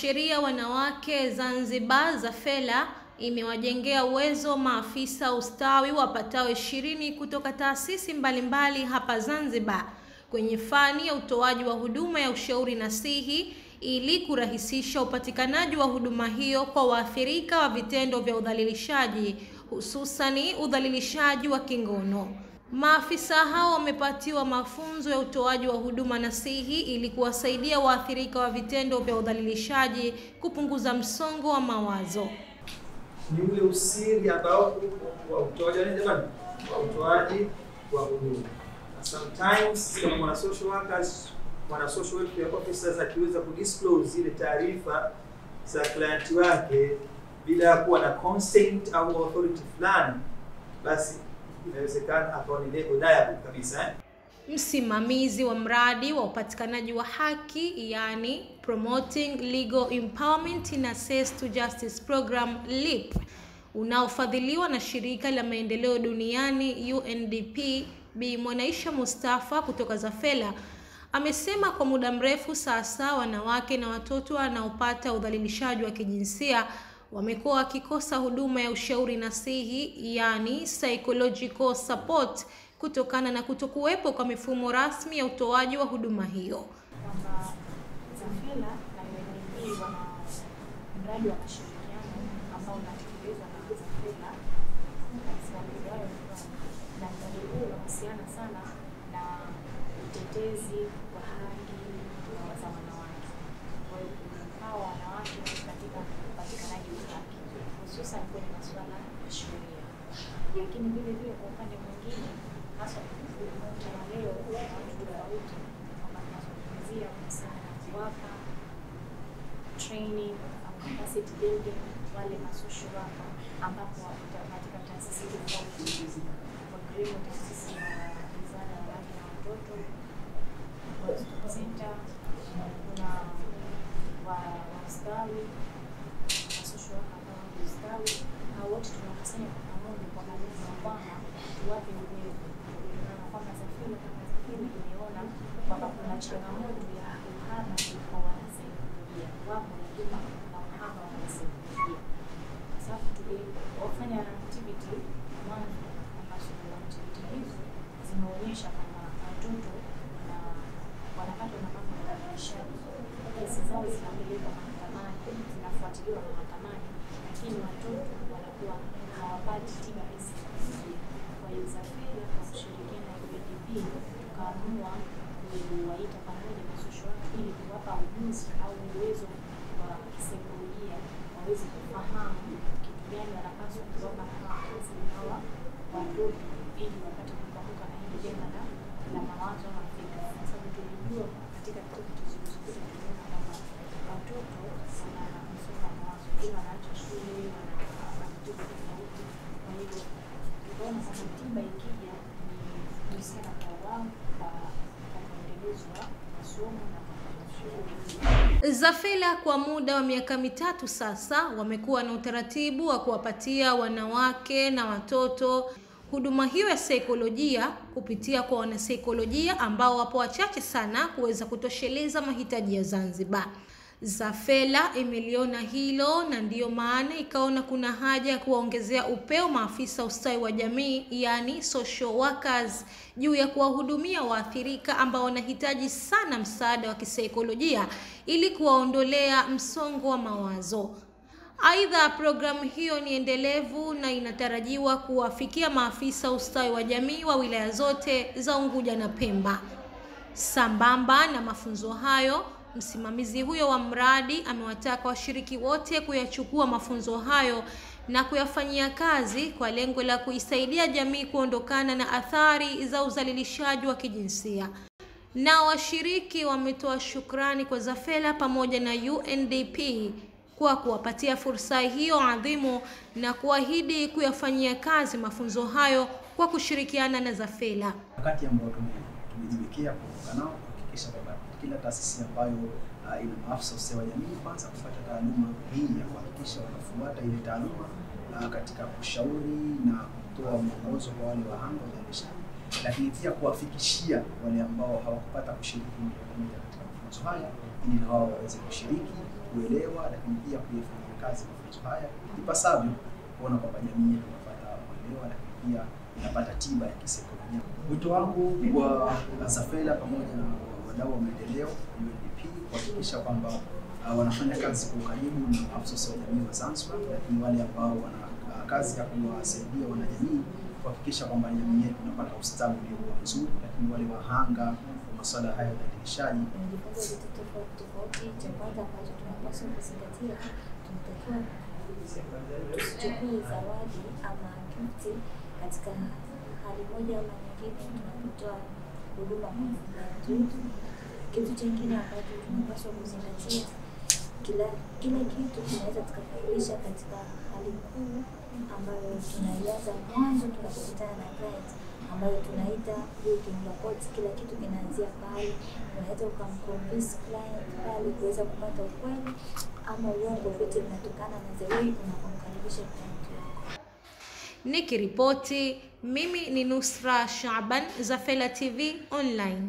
Sheria Wanawake Zanzibar ZAFELA imewajengea uwezo maafisa ustawi wapatao ishirini kutoka taasisi mbalimbali hapa Zanzibar kwenye fani ya utoaji wa huduma ya ushauri nasihi ili kurahisisha upatikanaji wa huduma hiyo kwa waathirika wa vitendo vya udhalilishaji hususani udhalilishaji wa kingono. Maafisa hao wamepatiwa mafunzo ya utoaji wa huduma nasihi ili kuwasaidia waathirika wa vitendo vya udhalilishaji kupunguza msongo wa mawazo. Ni ule usiri ambao wa utoaji jamani, wa utoaji wa huduma. Sometimes kama mwana social workers, mwana social welfare officers akiweza kudisclose zile taarifa za client wake bila kuwa na consent au authority fulani, basi inawezekana akawa ni liable kabisa eh? Msimamizi wa mradi wa upatikanaji wa haki yani Promoting Legal Empowerment in Access to Justice Program LEAP unaofadhiliwa na shirika la maendeleo duniani UNDP, Bi Mwanaisha Mustafa kutoka ZAFELA amesema kwa muda mrefu sasa wanawake na watoto wanaopata udhalilishaji wa kijinsia wamekuwa wakikosa huduma ya ushauri nasihi yani psychological support kutokana na kutokuwepo kwa mifumo rasmi ya utoaji wa huduma hiyo. na utetezi wa haki za wanawake. Kwa hiyo hawa wanawake katika upatikanaji wa haki hususan kwenye masuala ya sheria, lakini vile vile kwa upande mwingine hasa mkutano leo na watu tofauti kwamba tunazungumzia kuhusiana na kuwapa training au capacity building wale masocial worker ambapo wapita katika taasisi tofauti wakiwemo taasisi ya wizara ya wanawake na watoto Center, kuna wa wastawi masocial worker ambao wako ustawi, hao wote tunakusanya kwa pamoja kwa maneno ya kwamba uwezo kulingana kwamba ZAFELA kama ZAFELA imeona kwamba kuna changamoto ya uhaba kwa wanasaikolojia, wapo lakini na uhaba wa wanasaikolojia. Kwa sababu tuliofanya activity mwanzo, ambazo activity hizo zimeonyesha kwamba watoto na wanapatwa na mambo ya udhalilishaji, kesi zao zinapelekwa mahakamani, zinafuatiliwa mahakamani, lakini watoto wanakuwa hawapati tiba hizi kwa hiyo ZAFELA kwa kushirikiana na UNDP tukaamua kuwaita pamoja masocial worker ili kuwapa ujuzi au uwezo wa kisaikolojia waweze kufahamu kitu gani wanapaswa kuwapa hawa watoto ili wapate kupamuka na hili janga la la mawazo na fikra, kwa sababu tulijua katika kitabu tulizozungumza kwamba watoto wana msongo wa mawazo, wengine wanaacha shule, wana matatizo tofauti. Kwa hivyo tukaona kwamba tiba ikija ni sana kwa wao kwa kwa mwendelezo wa masomo na kwa shughuli ZAFELA kwa muda wa miaka mitatu sasa wamekuwa na utaratibu wa kuwapatia wanawake na watoto huduma hiyo ya saikolojia kupitia kwa wanasaikolojia ambao wapo wachache sana kuweza kutosheleza mahitaji ya Zanzibar. ZAFELA imeliona hilo na ndiyo maana ikaona kuna haja ya kuwaongezea upeo maafisa ustawi wa jamii yani social workers juu ya kuwahudumia waathirika ambao wanahitaji sana msaada wa kisaikolojia ili kuwaondolea msongo wa mawazo. Aidha, programu hiyo ni endelevu na inatarajiwa kuwafikia maafisa ustawi wa jamii wa wilaya zote za Unguja na Pemba. Sambamba na mafunzo hayo, msimamizi huyo wa mradi amewataka washiriki wote kuyachukua mafunzo hayo na kuyafanyia kazi kwa lengo la kuisaidia jamii kuondokana na athari za udhalilishaji wa kijinsia. Na washiriki wametoa shukrani kwa ZAFELA pamoja na UNDP kwa kuwapatia fursa hiyo adhimu na kuahidi kuyafanyia kazi mafunzo hayo kwa kushirikiana na ZAFELA. wakati ambao tume- tumejiwekea kuvuka nao kuhakikisha kwamba kila taasisi ambayo uh, ina maafisa ustawi wa jamii kwanza kufuata taaluma hii ya kuhakikisha wanafuata ile taaluma uh, katika kushauri na kutoa mwongozo kwa wale wahanga wa udhalilishaji, lakini pia kuwafikishia wale ambao hawakupata kushiriki moja kwa moja katika mafunzo haya ili na wao waweze kushiriki kuelewa, lakini pia kuyafanyia kazi mafunzo haya ipasavyo, kuona kwamba jamii inapata uelewa, lakini pia inapata tiba ya kisaikolojia. Wito wangu kwa Zafela pamoja na wadau wa maendeleo UNDP kuhakikisha kwamba uh, wanafanya kazi kwa ukaribu na maafisa wa jamii wa Zanzibar, lakini wale ambao wana uh, kazi ya kuwasaidia wanajamii kuhakikisha kwamba jamii yetu inapata ustawi uliokuwa mzuri, lakini wale wahanga wa masuala haya ya udhalilishaji tusichukue zawadi ama gifti katika hali moja ama nyingine tunapotoa huduma kwa watu wetu. Kitu chengine ambacho tunapaswa kuzingatia, kila kila kitu tunaweza tukakamilisha katika hali kuu ambayo tunaianza mwanzo tunapokutana na client ambayo tunaita building rapport. Kila kitu kinaanzia pale, unaweza ukamconvince client pale kuweza kupata ukweli ama uongo, vyote vinatokana na the way unapomkaribisha client wako. Nikiripoti mimi ni Nusra Shaban, Zafela TV Online.